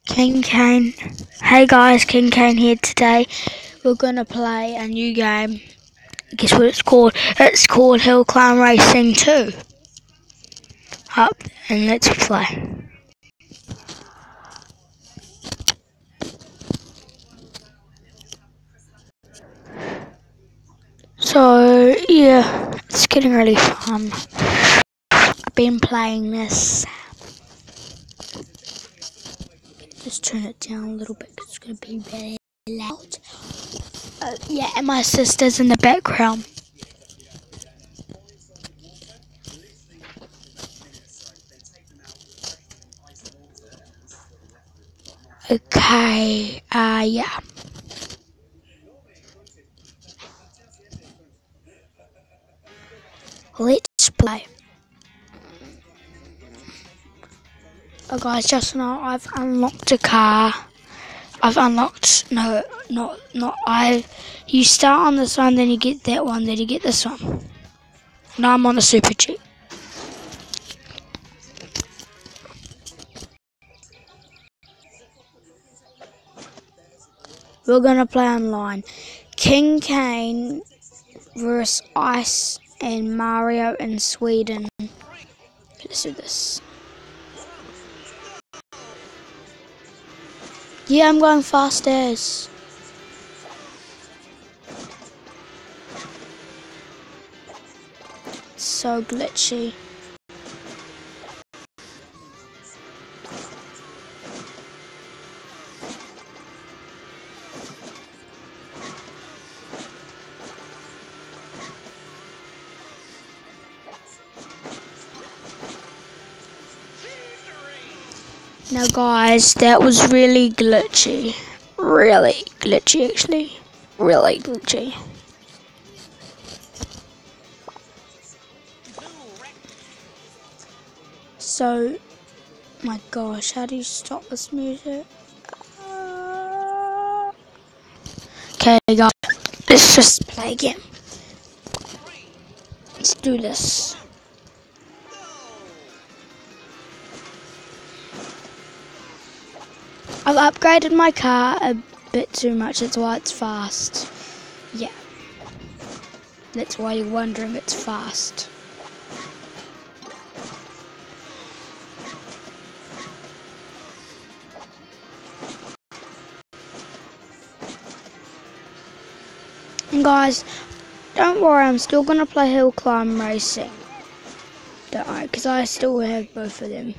King Kane. Hey guys, King Kane here today. We're gonna play a new game. Guess what it's called? It's called Hill Climb Racing 2. Up and let's play. So yeah, it's getting really fun. I've been playing this. Turn it down a little bit it's gonna be very loud. Uh, yeah, and my sister's in the background. Okay, uh, yeah. Let's play. Oh guys, just now I've unlocked a car. I've unlocked no, not not I. You start on this one, then you get that one, then you get this one. Now I'm on the super cheap. We're gonna play online. King Kane versus Ice and Mario in Sweden. Let's do this. Yeah, I'm going fast as. So glitchy. Now guys, that was really glitchy. Really glitchy actually. Really glitchy. So, my gosh, how do you stop this music? Okay guys, let's just play again. Let's do this. I've upgraded my car a bit too much, that's why it's fast. Yeah. That's why you're wondering it's fast. And guys, don't worry, I'm still gonna play Hill Climb Racing. Don't worry, because I still have both of them.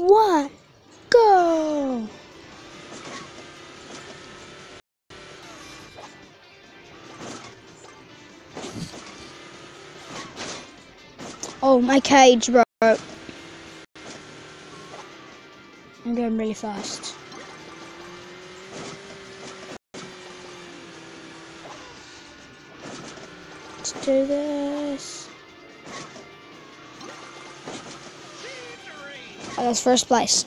One, go! Oh, my cage broke. I'm going really fast. Let's do this. Oh, that's first place.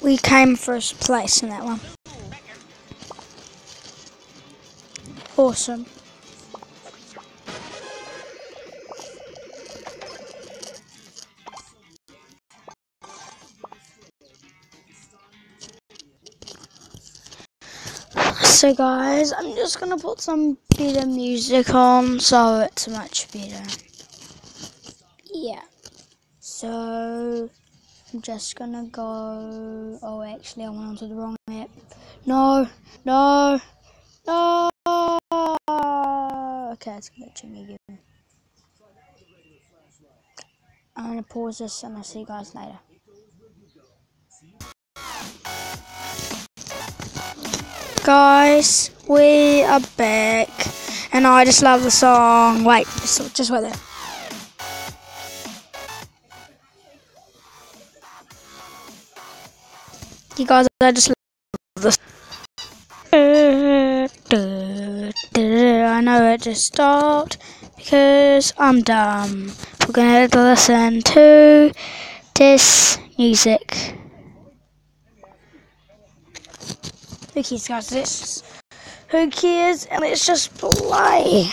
We came first place in that one. Awesome. So guys, I'm just gonna put some better music on so it's much better. Yeah. So I'm just gonna go oh actually I went onto the wrong map. No, no, no Okay, it's glitching again. I'm gonna pause this and I'll see you guys later. Guys, we are back, and I just love the song. Wait, just, just wait there. You guys, I just love this. I know it just stopped because I'm dumb. We're gonna listen to this music. Who cares, guys? Let's. Who cares? And let's just play.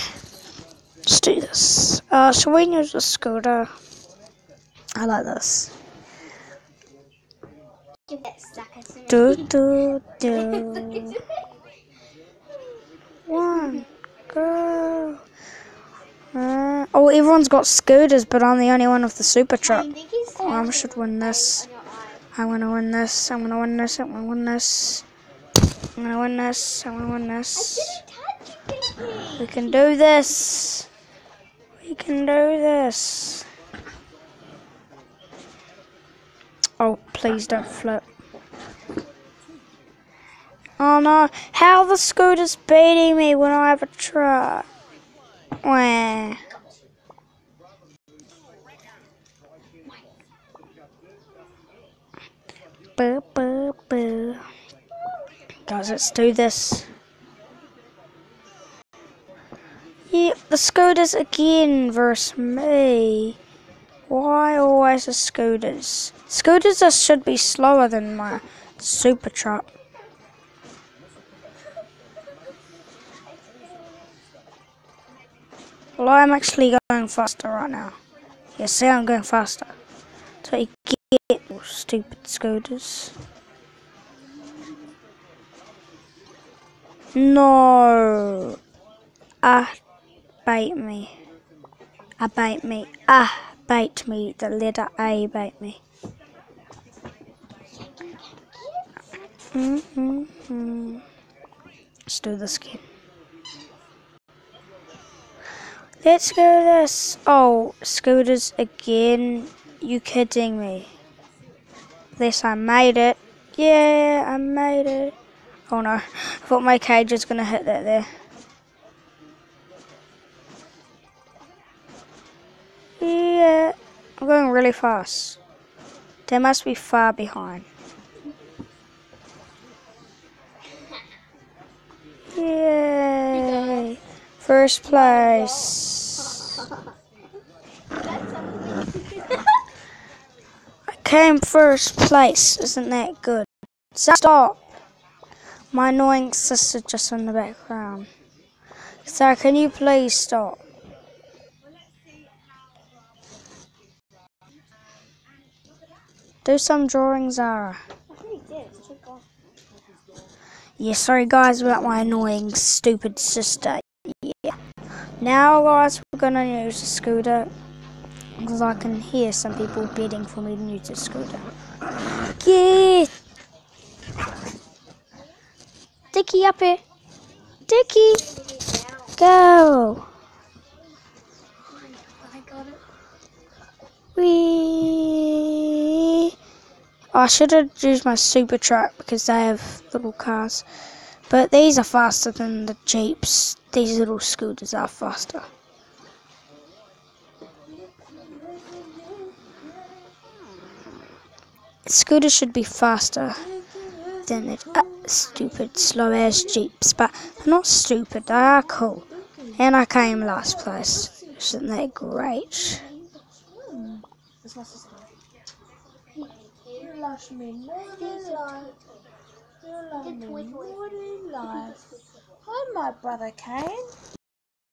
Let's do this. Uh, shall we use a scooter? I like this. You get stuck as soon as Do do do. One girl. Uh, oh, everyone's got scooters, but I'm the only one with the super truck. I Oh, I should win this. on your eye. I'm gonna win this. I'm gonna win this. I'm gonna win this. I'm gonna win this. I'm gonna win this. didn't touch anything. We can do this. We can do this. Oh, please don't flip. Oh no, how the scooter's beating me when I have a truck? Wah. Boo, boo, boo. Guys, let's do this. Yeah, the scooters again versus me. Why always the scooters? Scooters just should be slower than my super truck. Well, I'm actually going faster right now. Yeah, see, I'm going faster. So you get you stupid scooters. No. Ah, bite me. Ah, bite me. Ah, bite me. The letter A bite me. Mm-hmm. Let's do this again. Let's go this. Oh, scooters again. You kidding me? This I made it. Yeah, I made it. Oh no, I thought my cage was gonna hit that there. Yeah, I'm going really fast. They must be far behind. Yay! First place. I came first place. Isn't that good? Stop! My annoying sister just in the background. Sarah, can you please stop? Do some drawing, Zara. Yeah, sorry guys about my annoying, stupid sister. Yeah. Now, guys, we're gonna use a scooter because I can hear some people bidding for me to use a scooter. Get Dicky up here. Dicky, go. It. Wee. I should have used my super truck because they have little cars. But these are faster than the Jeeps. These little scooters are faster. Scooters should be faster than the uh, stupid slow ass Jeeps. But they're not stupid, they are cool. And I came last place. Isn't that great? Hi, my brother Kane.